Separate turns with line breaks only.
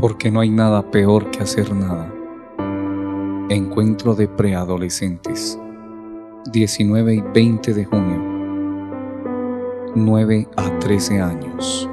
porque no hay nada peor que hacer nada. Encuentro de preadolescentes, 19 y 20 de junio, 9 a 13 años.